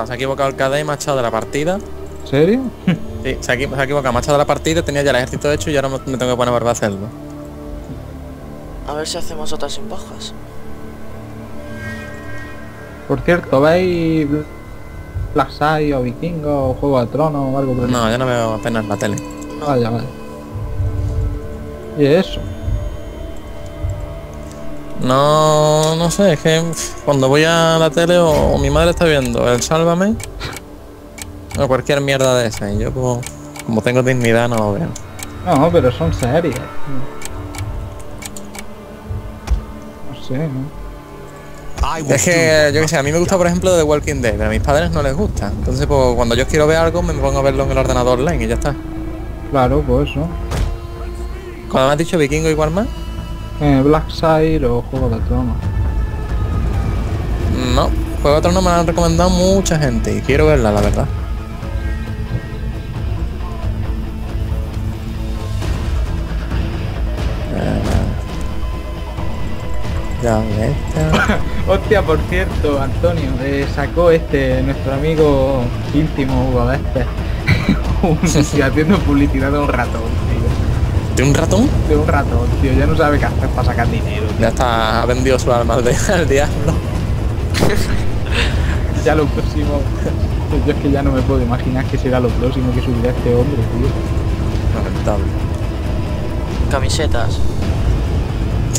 Se ha equivocado el KD y me ha echado de la partida. ¿En serio? Sí, se ha, equi- se ha equivocado, me ha echado de la partida, tenía ya el ejército hecho y ahora me me tengo que poner a volver a hacerlo. A ver si hacemos otra sin bajas. Por cierto, ¿veis Black Side o Vikingo o Juego de Tronos o algo por No, yo no veo apenas la tele. Vaya, vaya. ¿Y eso? No, no sé, es que cuando voy a la tele o, o mi madre está viendo el Sálvame o cualquier mierda de esa y yo pues, como tengo dignidad no lo veo. No, pero son series. No sé, ¿no? Es que yo que sé, a mí me gusta por ejemplo The Walking Dead, pero a mis padres no les gusta. Entonces pues cuando yo quiero ver algo me pongo a verlo en el ordenador online y ya está. Claro, pues eso. Cuando me has dicho vikingo igual más, Eh, Black Side o Juego de Tronos. no. Juego otro no me lo han recomendado mucha gente y quiero verla la verdad. Eh, Ya ves. ya. Hostia, por cierto, Antonio, eh, sacó este, nuestro amigo íntimo Hugo de este, tío, haciendo publicidad de un ratón. ¿De un ratón? De un ratón, tío, ya no sabe qué hacer para sacar dinero, tío. Ya está, ha vendido su alma al, de- al diablo. Ya lo próximo, yo es que ya no me puedo imaginar que será lo próximo que subirá este hombre, tío. Lamentable. Camisetas.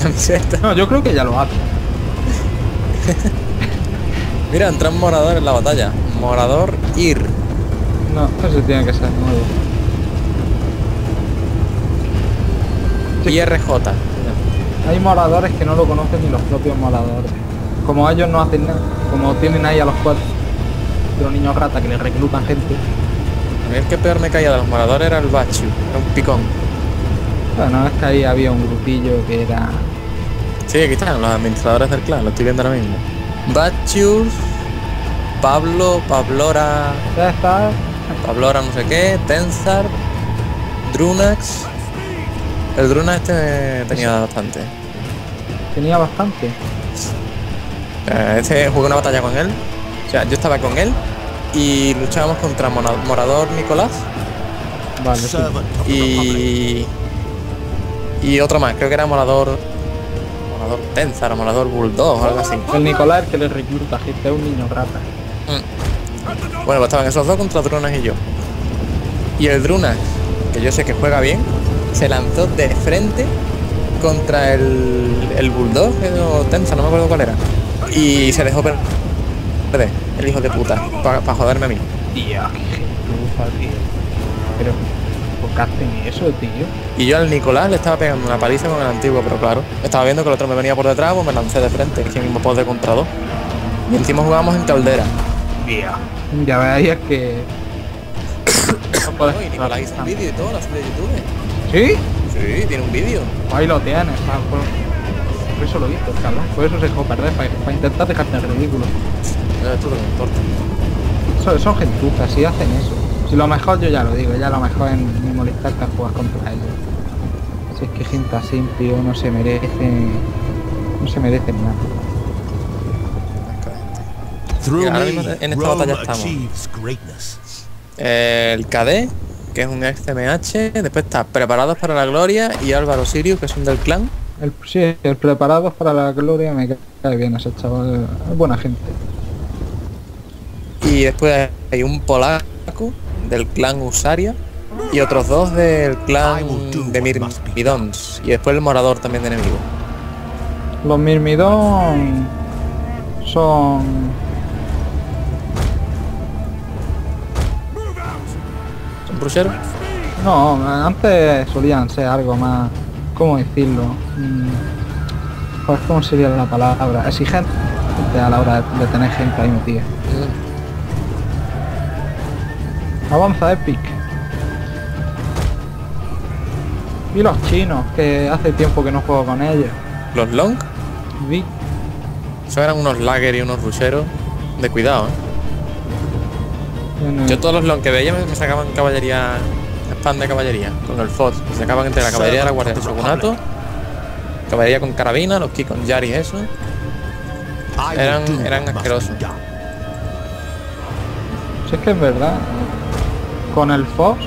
Camiseta. No, yo creo que ya lo hace. Mira, entra un morador en la batalla. Morador Ir. No, ese tiene que ser nuevo. IRJ. Hay moradores que no lo conocen ni los propios moradores. Como ellos no hacen nada, como tienen ahí a los cuatro de los niños rata que les reclutan gente, A mí el que peor me caía de los moradores era el Bachu. Era un picón. bueno, es que ahí había un grupillo que era... Sí, aquí están los administradores del clan, lo estoy viendo ahora mismo. Bachus, Pablo, Pablora, Ya está, Pablora no sé qué, Tensar, Drunax. El Drunax este tenía bastante. tenía bastante. Eh, Este jugué una batalla con él. O sea, yo estaba con él y luchábamos contra Morador Nicolás Vale, sí. y. Y otro más, creo que era Morador. Morador Tensar o Morador Bulldog o algo así. El Nicolás el que les recluta gente, es un niño rata. Bueno, pues estaban esos dos contra Drunas y yo. Y el Drunas, que yo sé que juega bien, se lanzó de frente contra el, el Bulldog o Tensa, no me acuerdo cuál era. Y se dejó per- perder, el hijo de puta, para joderme a mí. Tío, qué gentuza, tío. Pero, ¿por qué hacen eso, tío? Y yo al Nicolás le estaba pegando una paliza con el antiguo, pero claro, estaba viendo que el otro me venía por detrás, pues me lancé de frente, que mismo post de contra dos. Y encima jugábamos en caldera. Ya veis que... no y Nicolás hizo un vídeo y todo, lo de YouTube. ¿Sí? Sí, tiene un vídeo. Ahí lo tienes, por, por eso lo hizo, cabrón. Por eso se dejó perder, para, intentar dejarte en ridículo. Esto que me. Son, son gentuzas, si hacen eso. Si lo mejor, yo ya lo digo, ya lo mejor es ni molestarte a jugar contra ellos. Si es que gente así, tío, no se merece... No se merecen nada. Through Mira, ahora me, mismo en esta batalla estamos. Eh, el KD, que es un ex CMH. Después está Preparados para la Gloria y Álvaro Sirius, que son del clan. El, sí, el preparados para la gloria me cae bien ese chaval, es buena gente. Y después hay un polaco del clan Usaria. Y otros dos del clan de Mirmidons. Y después el morador también de enemigo. Los Mirmidón son... ¿Son bruceros? No, antes solían ser algo más... ¿Cómo decirlo? Mm, Joder, ¿Cómo sería la palabra? Exigente a la hora de, de tener gente ahí metida. Avanza Epic. Y los chinos, que hace tiempo que no juego con ellos. Los Long. Vi Esos eran unos lager y unos rusheros. De cuidado, ¿eh? Yo todos los Long que veía me, sacaban caballería. Spam de caballería. Con el FOD. Me sacaban entre la caballería de la Guardia de Shogunato. Caballería con carabina, los ki con Yari eso. Eran- eran asquerosos. Si es que es verdad. Con el Fox,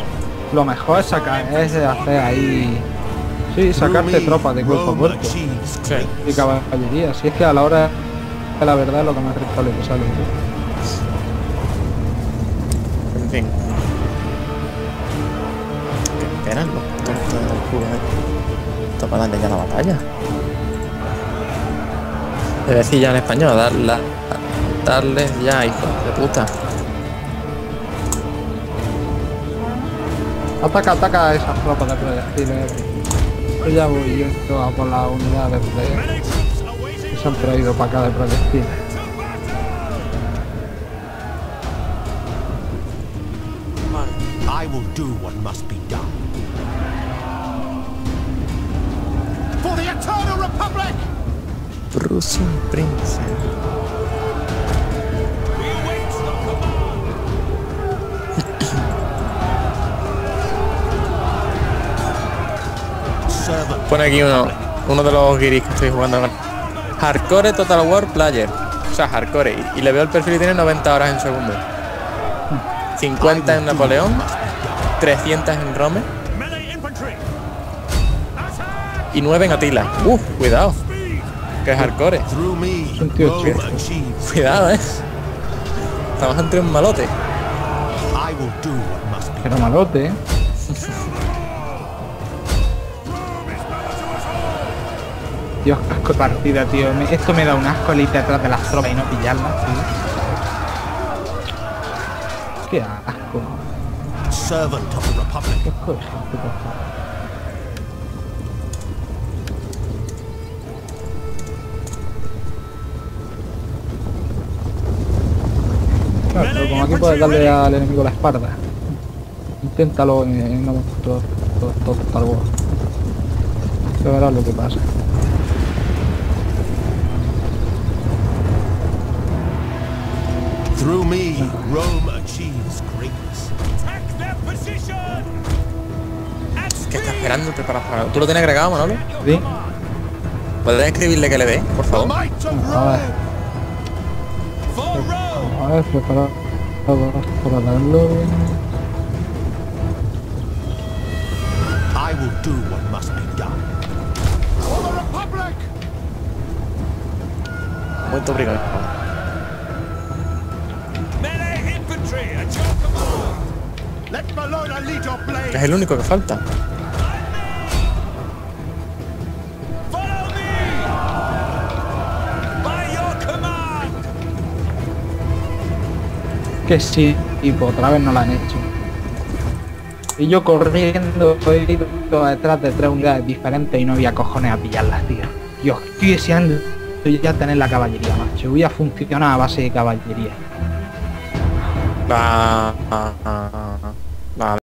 lo mejor es sacar, es hacer ahí. Sí, sacarte tropas de cuerpo a cuerpo. Sí. Y caballería. Si es que a la hora de la verdad es lo que más rentable te sale. tío. En fin. ¿Qué eran los tontos culo, eh? Esto para darle ya la batalla. Debe decir ya en español, darla, darles ya, hijo de puta. Ataca, ataca a esas tropas de proyectiles. Yo ya voy yo a por las unidades de, que se han traído para acá de proyectiles. I will do what must be done. For the Eternal Republic! Prussian Prince. Pone aquí uno, uno de los guiris que estoy jugando con. Hardcore Total War Player. O sea, hardcore. Y, y le veo el perfil y tiene 90 horas en segundo. 50 en Napoleón, 300 en Rome y 9 en Atila. Uf, cuidado. Que es hardcore. Cuidado, eh. Estamos entre un malote. Pero malote, ¿eh? Dios, asco de partida, tío. Esto me da un asco el ir detrás de las tropas y no pillarlas, tío. Qué asco. Servant of the Republic. Claro, pero como aquí puedes darle al enemigo la espalda. Inténtalo en, en una todo, todo, todo War. Ya verás lo que pasa. Through me, Rome achieves. Que está esperando preparado para. ¿Tú lo tienes agregado, Manolo? ¿Sí? ¿Puedes escribirle que le dé, por favor? A ver, a ver, preparado para darlo. I will do what must be done. For the Republic! Muy obrigado. Your blade! Es el único que falta. Que sí, tipo, otra vez no la han hecho. Y yo corriendo, he ido detrás de tres unidades diferentes y no había cojones a pillarlas, tío. Dios, estoy deseando ya tener la caballería, macho. Voy a funcionar a base de caballería. Va. va- Vale.